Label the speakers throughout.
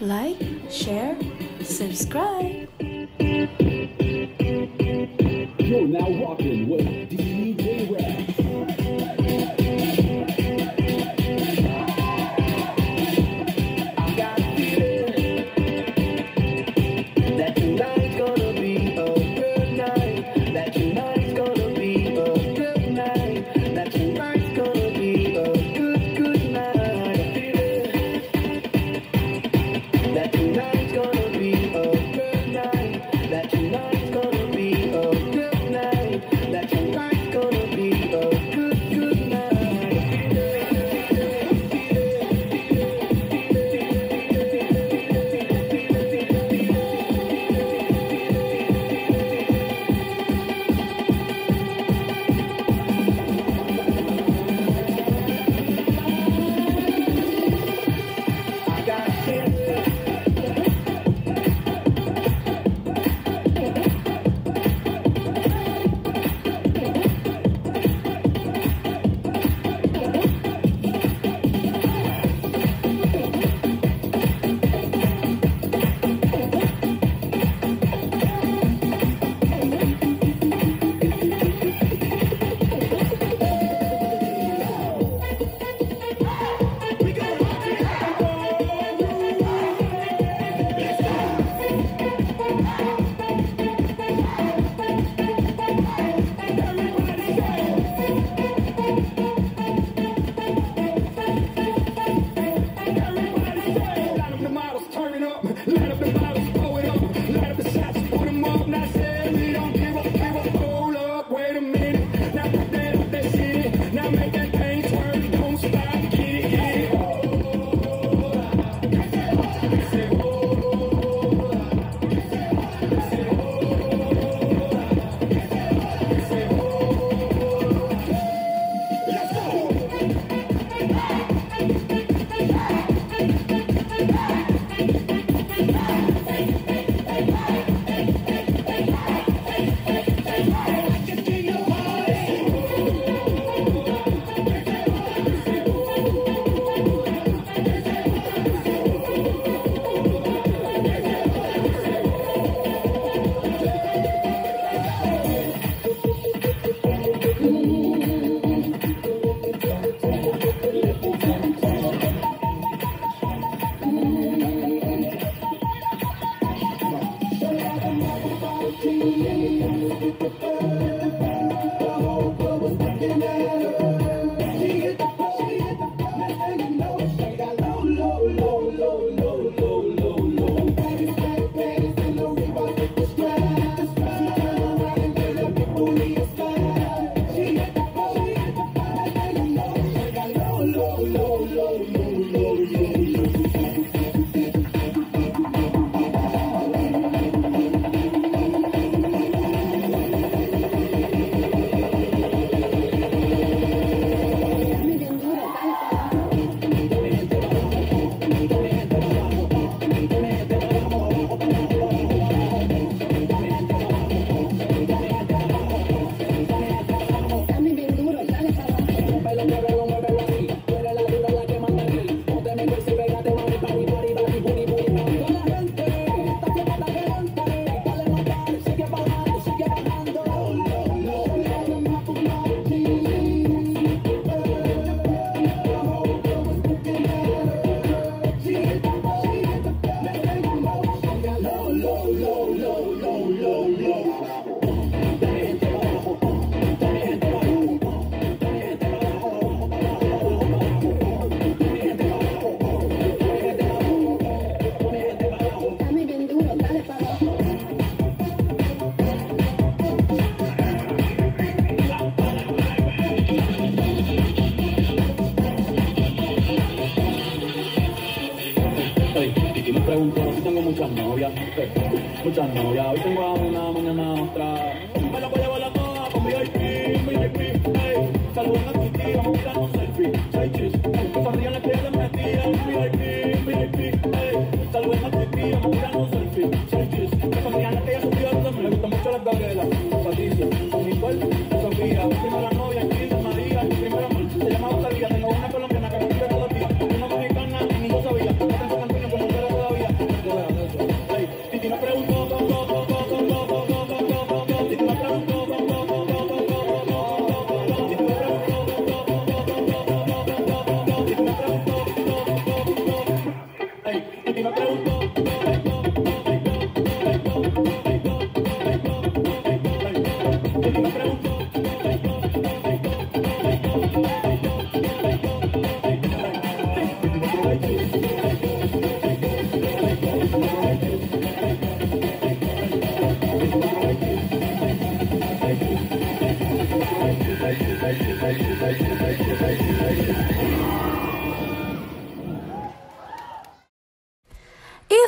Speaker 1: like, share, subscribe.
Speaker 2: You're now with si tengo muchas novias, muchas novias. Hoy tengo a una, mañana a otra.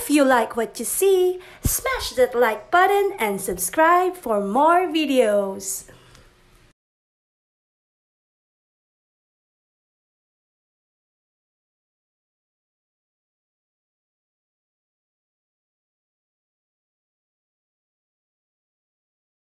Speaker 1: If you like what you see, smash that like button and subscribe for more videos.